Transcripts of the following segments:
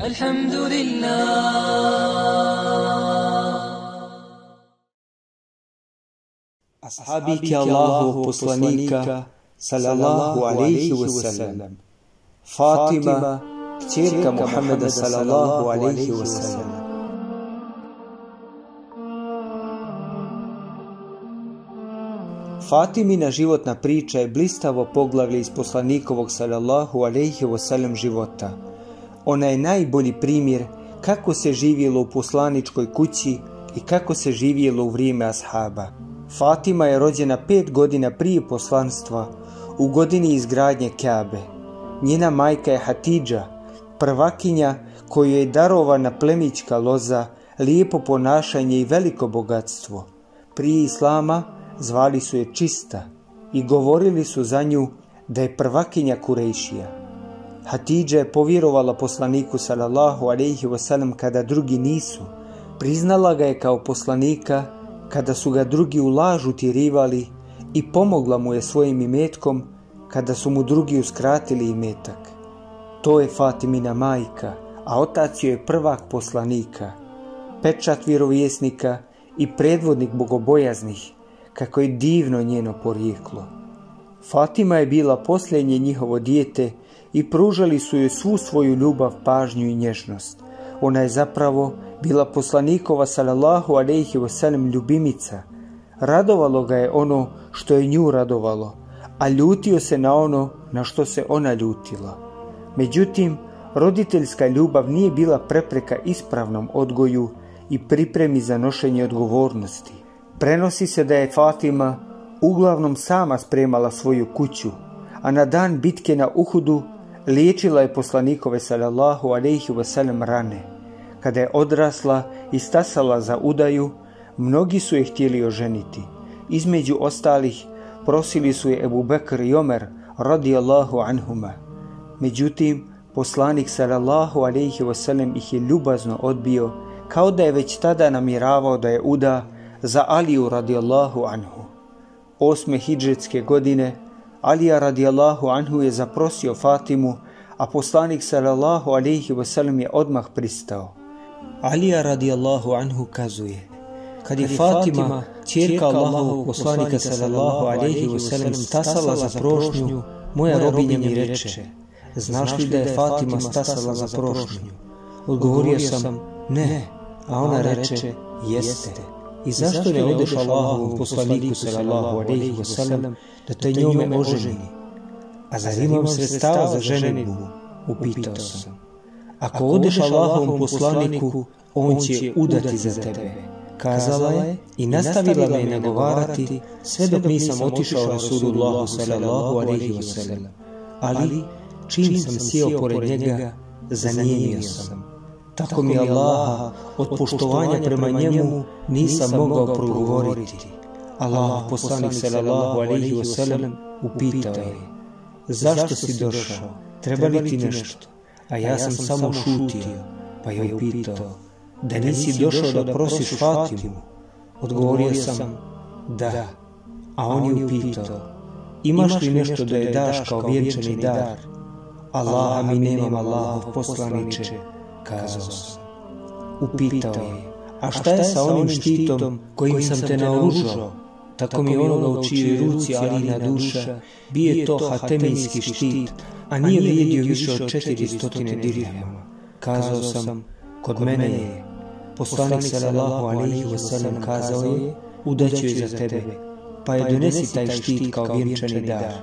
الحمد لله Ashabiki Allahu poslanika sallallahu alaihi wasallam. Fatima, kćerka Muhammeda sallallahu alaihi wasallam. Fatimina životna priča je blistavo poglavlje iz poslanikovog sallallahu alaihi wasallam života. Ona je najbolji primjer kako se živjelo u poslaničkoj kući i kako se živjelo u vrijeme ashaba. Fatima je rođena pet godina prije poslanstva u godini izgradnje Kabe. Njena majka je Hatidža, prvakinja koju je darovana plemićka loza, lijepo ponašanje i veliko bogatstvo. Prije Islama zvali su je čista i govorili su za nju da je prvakinja Kurejšija. Hatidža je povjerovala poslaniku sallallahu alejhi ve sellem kada drugi nisu. Priznala ga je kao poslanika kada su ga drugi u lažu tirivali i pomogla mu je svojim imetkom kada su mu drugi uskratili imetak. To je Fatimina majka, a otac joj je prvak poslanika, pečat vjerovjesnika i predvodnik bogobojaznih, kako je divno njeno porijeklo. Fatima je bila posljednje njihovo dijete i pružali su joj svu svoju ljubav, pažnju i nježnost. Ona je zapravo bila poslanikova sallallahu alejhi ve sellem ljubimica. Radovalo ga je ono što je nju radovalo, a ljutio se na ono na što se ona ljutila. Međutim, roditeljska ljubav nije bila prepreka ispravnom odgoju i pripremi za nošenje odgovornosti. Prenosi se da je Fatima uglavnom sama spremala svoju kuću, a na dan bitke na Uhudu liječila je poslanikove sallallahu alejhi ve sellem rane. Kada je odrasla i stasala za udaju, mnogi su je htjeli oženiti. Između ostalih prosili su je Ebu Bekr i Omer radijallahu anhuma. Međutim, poslanik sallallahu alejhi ve sellem ih je ljubazno odbio, kao da je već tada namiravao da je uda za Aliju radijallahu anhu. Osme hidžetske godine Alija radijallahu anhu je zaprosio Fatimu, a poslanik sallallahu alejhi ve sellem je odmah pristao. Alija radijallahu anhu kazuje: Kad je Fatima, ćerka Allahovog poslanika sallallahu alejhi ve sellem stasala za prošnju, moja robinja mi reče: Znaš li da je Fatima stasala za prošnju? Odgovorio sam: Ne. A ona reče: Jeste. I zašto ne odeš Allahovom poslaniku sallallahu alejhi ve sellem da te njome oženi? A zar imam sredstava za ženitbu? Upitao sam. Ako odeš Allahovom poslaniku, on će udati za tebe. Kazala je i nastavila me nagovarati sve dok nisam otišao Rasulullahu sallallahu alejhi ve sellem. Ali čim sam sjeo pored njega, zanijemio sam. Tako mi Allaha, od poštovanja prema njemu, nisam mogao progovoriti. Allah, poslanik sallallahu alaihi wa sallam, upitao je, zašto si došao, treba li ti nešto? A ja sam samo šutio, pa je upitao, da nisi došao da prosiš Fatimu? Odgovorio sam, da. A on je upitao, imaš li nešto da je daš kao vjenčani dar? Allaha mi nemam Allahov poslaniče, kazao sam. Upitao je, a šta je sa onim štitom kojim sam te naoružao? Tako mi onoga u čijoj ruci Alina duša, bije to hatemijski štit, a nije vrijedio više od četiri stotine dirhama. Kazao sam, kod mene je. Poslanik sallallahu alaihi wa sallam kazao je, udaću je za tebe, pa je donesi taj štit kao vjenčani dar.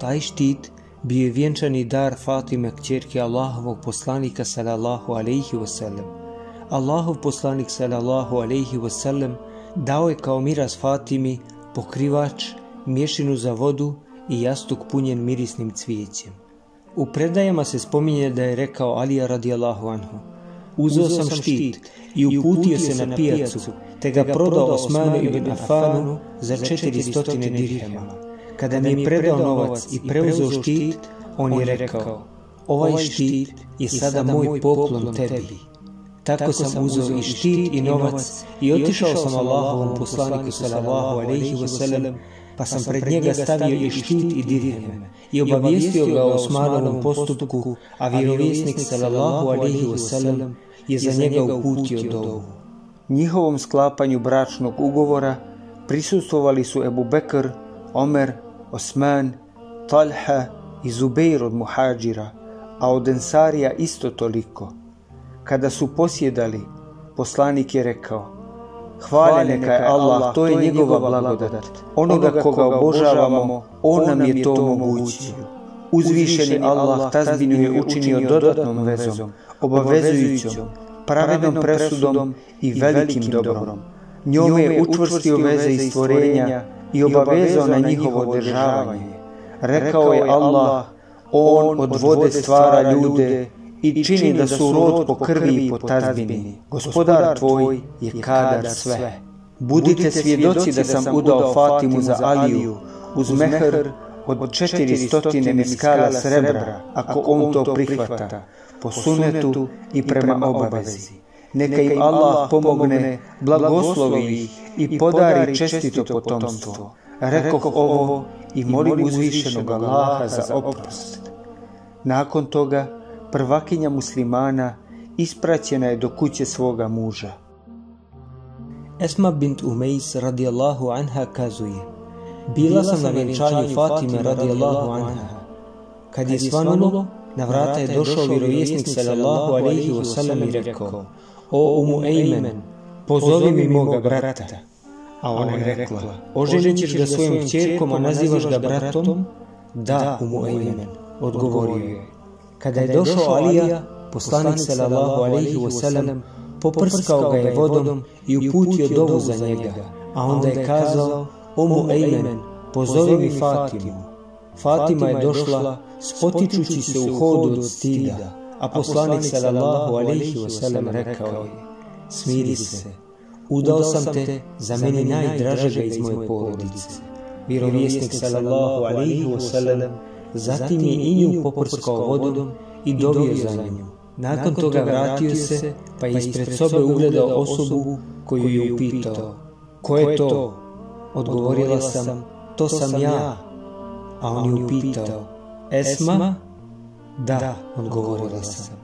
Taj štit bio je vjenčani dar Fatime kćerke Allahovog poslanika sallallahu alaihi wasallam. Allahov poslanik sallallahu alaihi wasallam dao je kao miras Fatimi pokrivač, mješinu za vodu i jastuk punjen mirisnim cvijećem. U predajama se spominje da je rekao Alija radijallahu anhu Uzeo sam štit i uputio se na pijacu, te ga prodao Osmanu ibn Afanu za 400 dirhema. Kada mi je predao novac i preuzeo štit, on je rekao, ovaj štit je sada moj poklon tebi. Tako sam uzeo i štit i novac i otišao sam Allahovom poslaniku sallallahu alaihi wa sallam pa sam pred njega stavio i štit i dirhem i obavijestio ga o Osmanovom postupku, a vjerovjesnik sallallahu alaihi wasallam je za njega uputio dovu. Njihovom sklapanju bračnog ugovora prisustovali su Ebu Bekr, Omer, Osman, Talha i Zubeir od muhađira, a od Ensarija isto toliko. Kada su posjedali, poslanik je rekao, Hvala neka je Allah, to je njegova blagodat. Onoga koga obožavamo, on nam je to omogućio. Uzvišeni Allah tazbinu je učinio dodatnom vezom, obavezujućom, pravednom presudom i velikim dobrom. Njome je učvrstio veze i stvorenja i obavezao na njihovo održavanje. Rekao je Allah, on od vode stvara ljude i čini da su rod po krvi i po tazbini. Gospodar tvoj je kadar sve. Budite svjedoci da sam udao Fatimu za Aliju uz mehr od četiri stotine miskala srebra, ako on to prihvata, po sunetu i prema obavezi. Neka im Allah pomogne, blagoslovi ih i podari čestito potomstvo. Rekoh ovo i molim uzvišenog Allaha za oprost. Nakon toga, prvakinja muslimana ispraćena je do kuće svoga muža. Esma bint Umejs radijallahu anha kazuje Bila sam na vjenčanju Fatime radijallahu anha. Kad je svanulo, na vrata je došao vjerovjesnik sallallahu alaihi wa sallam i rekao O umu Ejmen, pozovi mi moga brata. A ona je rekla, oženit ćeš ga svojom čerkom, a nazivaš ga bratom? Da, umu Ejmen, odgovorio je. Kada je došao Alija, poslanik sallallahu alaihi wasallam, poprskao ga je vodom i uputio dovu za njega, a onda je kazao, Umu Ejmen, pozovi mi Fatimu. Fatima je došla, spotičući se u hodu od stida, a poslanik sallallahu alaihi wasallam rekao je, smiri se, udao sam te za meni najdražega iz moje porodice. Vjerovjesnik sallallahu alaihi wasallam Zatim je i nju poprskao vodom i dobio za nju. Nakon toga vratio se, pa je ispred sobe ugledao osobu koju je upitao. Ko je to? Odgovorila sam, to sam ja. A on je upitao, Esma? Da, odgovorila sam.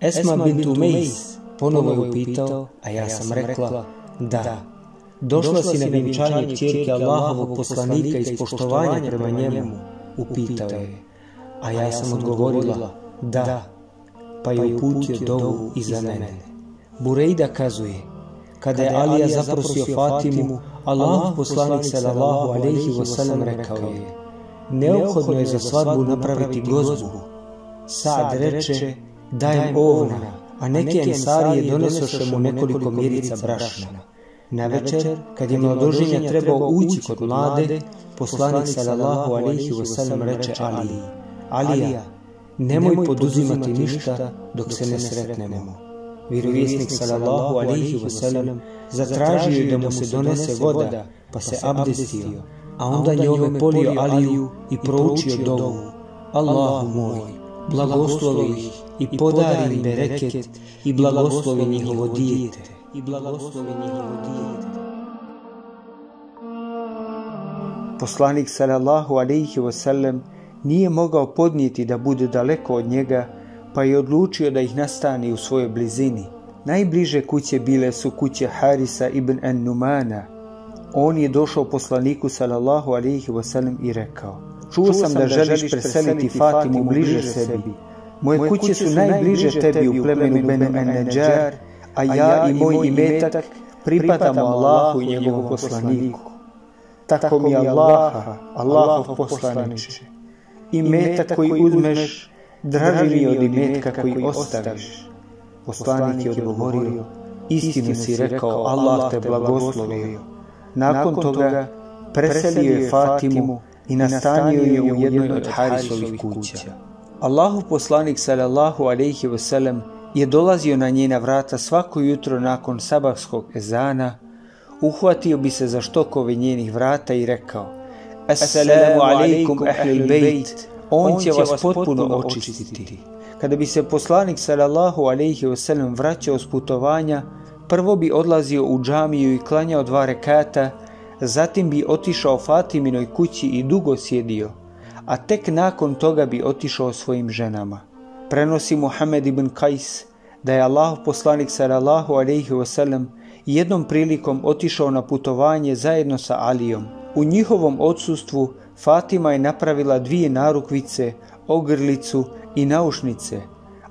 Esma bint Umejs, ponovo je upitao, a ja sam rekla, da. Došla si na vjenčanje čerke Allahovog poslanika iz poštovanja prema njemu upitao je. A ja sam odgovorila, da, pa je uputio dovu i za mene. Burejda kazuje, kada je Alija zaprosio Fatimu, Allah poslanik sallallahu alaihi wasallam rekao je, neophodno je za svadbu napraviti gozbu. Sad reče, dajem ovna, a neke ensarije donesoše mu nekoliko mjerica brašna. Na večer, kad je mladoženja trebao ući kod mlade, poslanik sallallahu alaihi wasallam reče Ali, Alija, nemoj poduzimati ništa dok se ne sretnemo. Vjerovjesnik sallallahu alaihi wasallam zatražio da mu se donese voda, pa se abdestio, a onda njome polio Aliju i proučio dovu. Allahu moj, blagoslovi ih i podari im bereket i blagoslovi njihovo dijete. I blagoslovi njihovo dijete. Poslanik sallallahu alejhi ve sellem nije mogao podnijeti da bude daleko od njega, pa je odlučio da ih nastani u svojoj blizini. Najbliže kuće bile su kuće Harisa ibn An-Numana. On je došao poslaniku sallallahu alejhi ve sellem i rekao: Čuo sam da želiš preseliti Fatimu bliže sebi. Moje kuće su najbliže tebi u plemenu Benu An-Najjar, a ja i moj imetak pripadamo Allahu i njegovom poslaniku tako mi Allaha, Allahov poslaniče. I meta koji uzmeš, draži mi od imetka koji ostaviš. Poslanik je odgovorio, istinu si rekao, Allah te blagoslovio. Nakon toga preselio je Fatimu i nastanio je u jednoj od Harisovih kuća. Allahu poslanik sallallahu alejhi ve sellem je dolazio na njena vrata svako jutro nakon sabahskog ezana uhvatio bi se za štokove njenih vrata i rekao Assalamu alaikum ahlul bejt, on će vas potpuno očistiti. Kada bi se poslanik sallallahu alaihi wasallam vraćao s putovanja, prvo bi odlazio u džamiju i klanjao dva rekata, zatim bi otišao Fatiminoj kući i dugo sjedio, a tek nakon toga bi otišao svojim ženama. Prenosi Muhammed ibn Kajs da je Allah poslanik sallallahu alaihi wasallam jednom prilikom otišao na putovanje zajedno sa Alijom. U njihovom odsustvu Fatima je napravila dvije narukvice, ogrlicu i naušnice,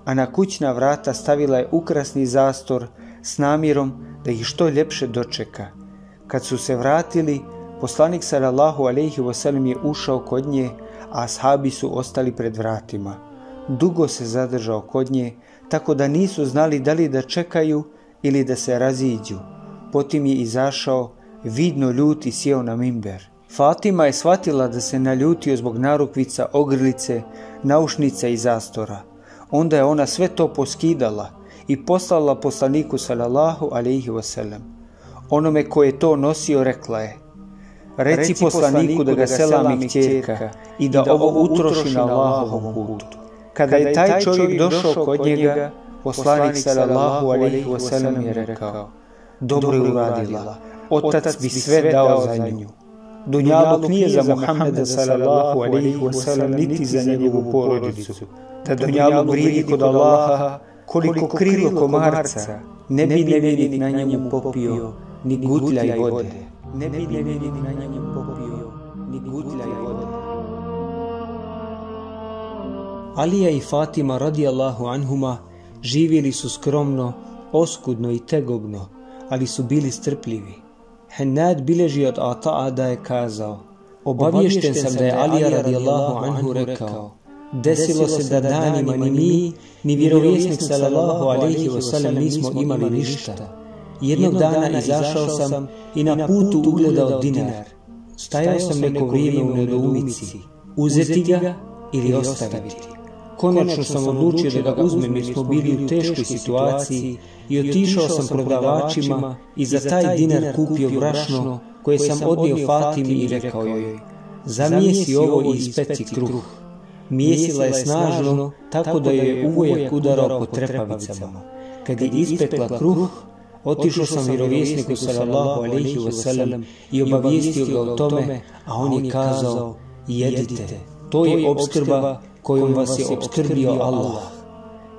a na kućna vrata stavila je ukrasni zastor s namjerom da ih što ljepše dočeka. Kad su se vratili, poslanik sallallahu alejhi ve sellem je ušao kod nje, a ashabi su ostali pred vratima. Dugo se zadržao kod nje, tako da nisu znali da li da čekaju ili da se raziđu. Potim je izašao, vidno ljut i sjeo na mimber. Fatima je shvatila da se naljutio zbog narukvica, ogrlice, naušnica i zastora. Onda je ona sve to poskidala i poslala poslaniku sallallahu alaihi wasallam. Onome ko je to nosio rekla je Reci, Reci poslaniku da ga selami kćerka i da ovo utroši na Allahovom putu. Kada je taj čovjek došao kod njega, poslanik sallallahu alaihi wasallam je rekao Dobro je uradila, otac bi sve dao za nju. Dunjaluk nije za Muhammeda sallallahu alaihi wasallam niti za njegovu porodicu. Da Dunjaluk vrijedi kod Allaha koliko krilo komarca ne bi nevjenik na njemu popio ni gutljaj vode. Ne bi nevjenik na njemu popio ni gutljaj vode. Alija i Fatima radijallahu anhuma živjeli su skromno, oskudno i tegobno, ali su bili strpljivi. Hennad bileži od Ata'a da je kazao, obavješten sam da je Alija radijallahu anhu rekao, desilo se da danima ni mi, ni vjerovjesnik sallallahu alaihi wa sallam nismo imali ništa. Jednog dana izašao sam i na putu ugledao dinar. Stajao sam neko vrijeme u nedoumici, uzeti ga ili ostaviti. Konačno sam odlučio da ga uzmem jer smo bili u teškoj situaciji i otišao sam prodavačima i za taj dinar kupio brašno koje sam odnio Fatimi i rekao joj Zamijesi ovo i ispeci kruh. Mijesila je snažno tako da je uvojak udarao po trepavicama. Kad je ispekla kruh, otišao sam vjerovjesniku sallallahu alaihi wasallam i obavijestio ga o tome, a on je kazao, jedite, to je obskrba kojom vas je obskrbio Allah.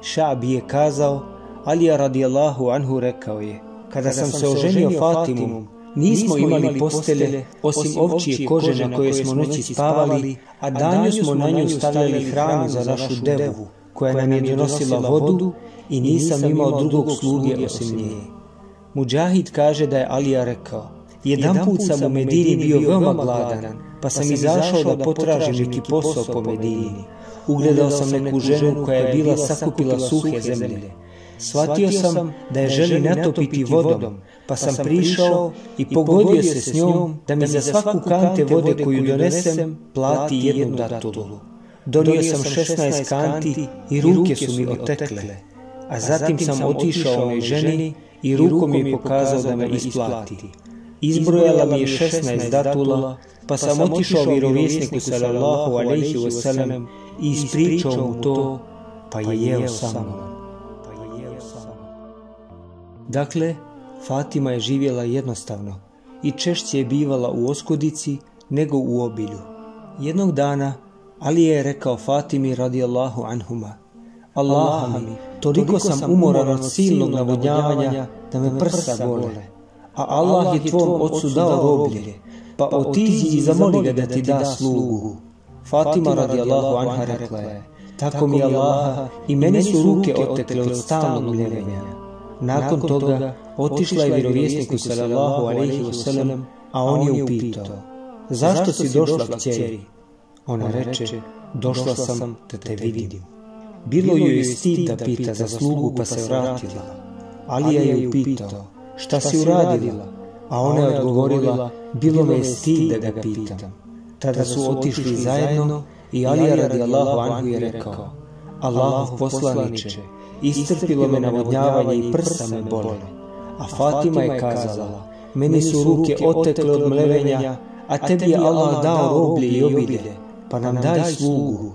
Šabi je kazao, Alija radijallahu anhu rekao je, kada sam se oženio Fatimom, nismo imali postelje osim ovčije kože na koje smo noći spavali, a danju smo na nju stavljali hranu za našu devu, koja nam je donosila vodu i nisam imao drugog sluge osim nje. Mujahid kaže da je Alija rekao, jedan put sam u Medini bio veoma gladan, pa sam izašao da potražim neki posao po Medini. Ugledao sam neku ženu koja je bila sakupila suhe zemlje. Shvatio sam da je želi natopiti vodom, pa sam prišao i pogodio se s njom da mi za svaku kante vode koju donesem plati jednu datulu. Donio sam 16 kanti i ruke su mi otekle, a zatim sam otišao onoj ženi i rukom je pokazao da me isplati. Izbrojala mi je 16 datula, pa sam otišao vjerovjesniku sallallahu alaihi wasallam i ispričao mu to, pa je jeo sa mnom. Dakle, Fatima je živjela jednostavno i češće je bivala u oskudici nego u obilju. Jednog dana Ali je rekao Fatimi radijallahu anhuma Allah mi, toliko sam umoran od silnog navodnjavanja da me prsa bole. A Allah je tvom ocu dao roblje, pa otizi i zamoli ga da ti da slugu. Fatima radijallahu anha rekla je, tako mi Allaha i meni su ruke otekle od stalnog mljevenja. Nakon toga otišla je vjerovjesniku sallallahu alaihi wasallam, a on je upitao, zašto si došla k čeri? Ona reče, došla sam da te vidim. Bilo joj je stid da pita za slugu pa se vratila. Alija je upitao, šta si uradila? A ona je odgovorila, bilo me je stid da ga pitam. Tada su otišli zajedno i Alija radijallahu anhu je rekao, Allah poslaniče, istrpilo me navodnjavanje i prsa me bole. A Fatima je kazala, meni su ruke otekle od mlevenja, a tebi je Allah dao roblje i obilje, pa nam daj slugu.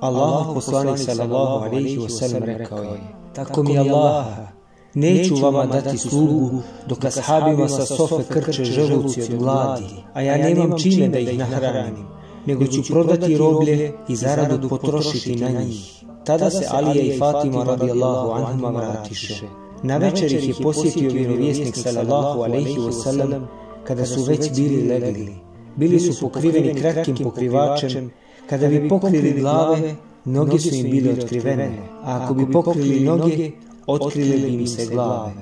Allah poslanik sallallahu alaihi wa sallam rekao je, tako mi Allaha, Neću vama dati slugu, dok ashabima sa sofe krče želuci od gladi, a ja nemam čime da ih nahranim, nego ću prodati roblje i zaradu potrošiti na njih. Tada se Alija i Fatima radijallahu anhuma vratiše. Na večer ih je posjetio vjerovjesnik sallallahu alaihi wasallam kada su već bili legli. Bili su pokriveni kratkim pokrivačem, kada bi pokrili glave, noge su im bile otkrivene, a ako bi pokrili noge, otkrile bi im se glave.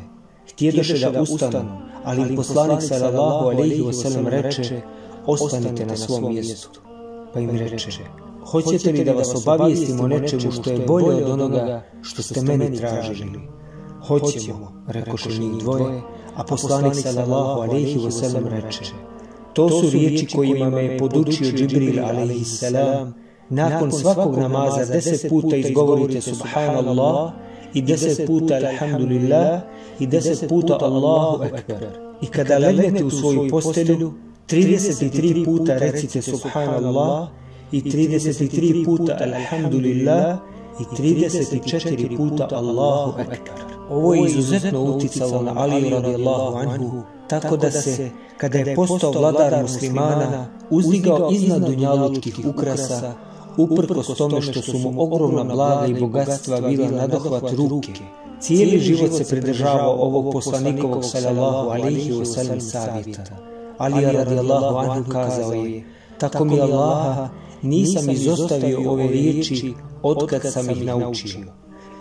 Htjedoše da ustanu, ali poslanik sallallahu alaihi wasallam reče, ostanite na svom mjestu. Pa im reče, hoćete li da vas obavijestimo nečemu što je bolje od onoga što ste meni tražili? Hoćemo, rekoše njih dvoje, a poslanik sallallahu alaihi wasallam reče, to su riječi kojima me je podučio Džibril salam, nakon svakog namaza deset puta izgovorite subhanallah i deset puta alhamdulillah i deset puta Allahu ekber. I kada legnete u svoju postelju, 33 puta recite subhanallah i 33 puta alhamdulillah i 34 puta Allahu ekber. Ovo je izuzetno uticalo na Aliju radijallahu anhu, tako da se, kada je postao vladar muslimana, uzdigao iznad dunjalučkih ukrasa, uprkos tome što su mu ogromna blaga i bogatstva bila na dohvat ruke. Cijeli život se pridržavao ovog poslanikovog sallallahu alaihi wa sallam savjeta. Ali radijallahu anhu kazao je, tako mi Allaha nisam izostavio ove riječi otkad sam ih naučio.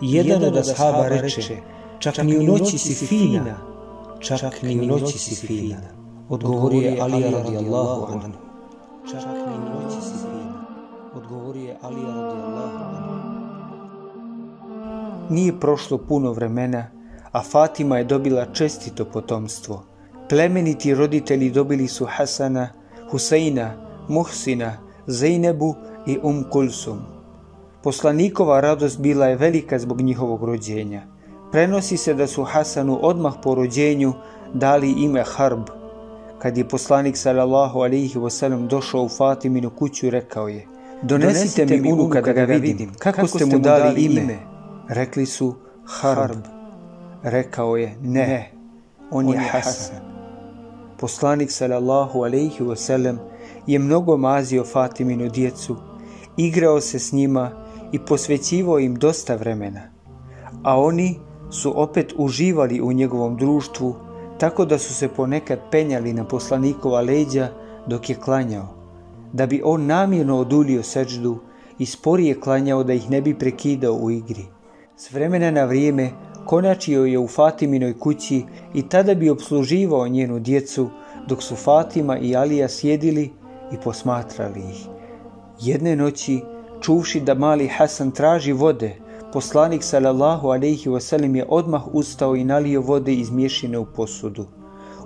Jedan od ashaba reče, čak ni u noći si fina, čak ni u noći si fina. Odgovorio je Ali radijallahu anhu. Čak ni u noći si fina. Odgovorio je Ali radijallahu anhu. Nije prošlo puno vremena, a Fatima je dobila čestito potomstvo. Plemeniti roditelji dobili su Hasana, Huseina, Muhsina, Zeynebu i Um Kulsum. Poslanikova radost bila je velika zbog njihovog rođenja. Prenosi se da su Hasanu odmah po rođenju dali ime Harb. Kad je poslanik sallallahu alaihi wasallam došao u Fatiminu kuću, rekao je Donesite mi unuka da ga vidim, kako ste mu dali ime? Rekli su Harb. Rekao je ne, on je Hasan. Poslanik sallallahu alaihi wasallam je mnogo mazio Fatiminu djecu, igrao se s njima i posvećivao im dosta vremena. A oni su opet uživali u njegovom društvu, tako da su se ponekad penjali na poslanikova leđa dok je klanjao, da bi on namjerno odulio seđdu i sporije klanjao da ih ne bi prekidao u igri. S vremena na vrijeme konačio je u Fatiminoj kući i tada bi obsluživao njenu djecu, dok su Fatima i Alija sjedili i posmatrali ih. Jedne noći, čuvši da mali Hasan traži vode, poslanik sallallahu alejhi ve sellem je odmah ustao i nalio vode iz mješine u posudu.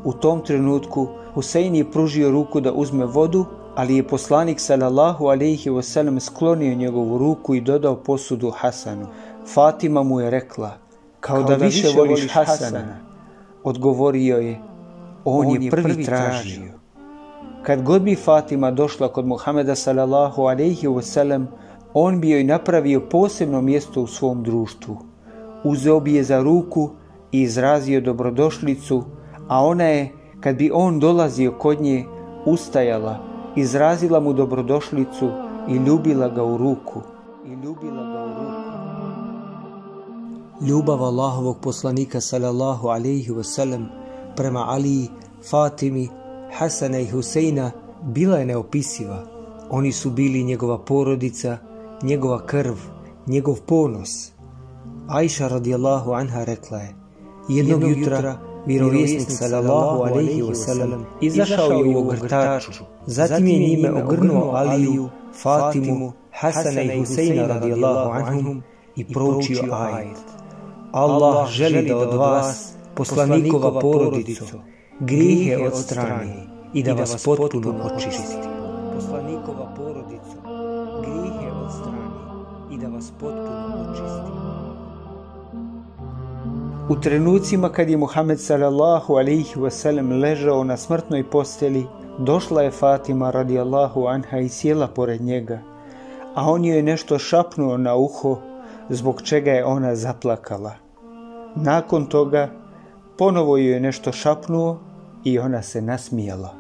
U tom trenutku Husein je pružio ruku da uzme vodu, ali je poslanik sallallahu alejhi ve sellem sklonio njegovu ruku i dodao posudu Hasanu. Fatima mu je rekla: "Kao, da, više voliš Hasana." Odgovorio je: "On, je prvi tražio." Kad god bi Fatima došla kod Muhameda sallallahu alejhi ve sellem, on bi joj napravio posebno mjesto u svom društvu. Uzeo bi je za ruku i izrazio dobrodošlicu, a ona je, kad bi on dolazio kod nje, ustajala, izrazila mu dobrodošlicu i ljubila ga u ruku. I ljubila ga u ruku. Ljubav Allahovog poslanika sallallahu alejhi ve sellem prema Ali, Fatimi, Hasana i Huseina bila je neopisiva. Oni su bili njegova porodica, njegova krv, njegov ponos. Ajša radijallahu anha rekla je, jednog jutra vjerovjesnik sallallahu alaihi wa sallam izašao je u ogrtaču, zatim je njime ogrnuo Aliju, Fatimu, Hasana i Huseina radijallahu anhum i proučio ajet. Allah želi da od vas, poslanikova porodicu, grijehe od strane i da vas potpuno očisti. Poslanikova porodicu, grijehe od i da vas potpuno očisti. U trenucima kad je Muhammed sallallahu alaihi wasallam ležao na smrtnoj posteli, došla je Fatima radijallahu anha i sjela pored njega, a on joj nešto šapnuo na uho, zbog čega je ona zaplakala. Nakon toga, ponovo joj je nešto šapnuo i ona se nasmijala.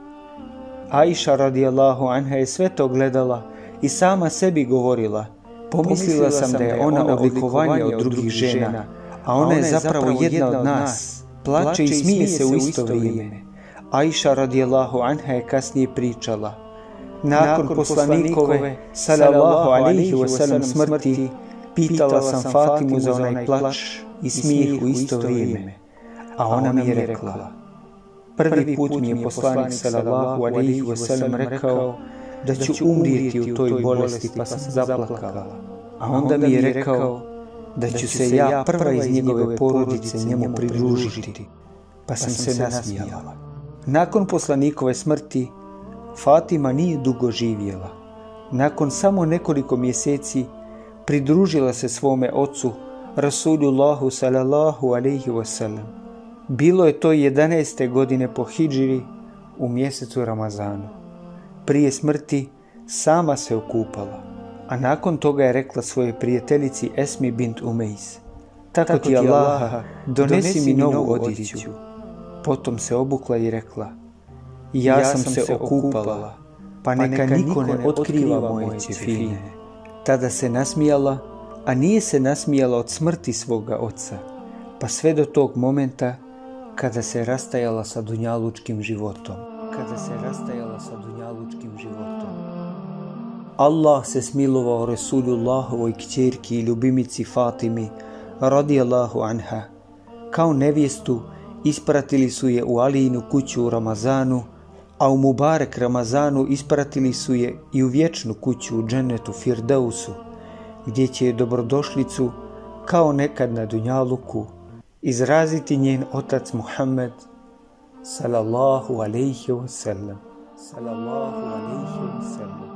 Aisha radijallahu anha je sve to gledala i sama sebi govorila, pomislila sam da je ona odlikovanje od drugih žena, a ona je zapravo jedna od nas, plače i smije se u isto vrijeme. Aisha radijallahu anha je kasnije pričala, nakon poslanikove, sallallahu alaihi wasallam smrti, pitala sam Fatimu za onaj plač i smijeh u isto vrijeme, a ona mi je rekla, Prvi put mi je poslanik sallallahu alaihi wa sallam rekao da ću umrijeti u toj bolesti pa sam zaplakala. A onda mi je rekao da ću se ja prva iz njegove porodice njemu pridružiti pa sam se nasmijala. Nakon poslanikove smrti Fatima nije dugo živjela. Nakon samo nekoliko mjeseci pridružila se svome ocu Rasulullahu sallallahu alaihi wa sallam. Bilo je to 11. godine po Hidžiri u mjesecu Ramazanu. Prije smrti sama se okupala, a nakon toga je rekla svojoj prijateljici Esmi bint Umejs. Tako ti Allaha, donesi mi novu odiću. Potom se obukla i rekla, ja sam se okupala, pa neka niko ne otkriva moje cjefine. Tada se nasmijala, a nije se nasmijala od smrti svoga oca, pa sve do tog momenta kada se rastajala sa dunjalučkim životom. Kada se rastajala sa dunjalučkim. Allah se smilovao Resulullahovoj kćerki i ljubimici Fatimi radijallahu anha. Kao nevjestu ispratili su je u Alijinu kuću u Ramazanu, a u Mubarek Ramazanu ispratili su je i u vječnu kuću u džennetu Firdausu, gdje će je dobrodošlicu kao nekad na Dunjaluku izraziti njen otac Muhammed sallallahu alejhi ve sellem sallallahu alejhi ve sellem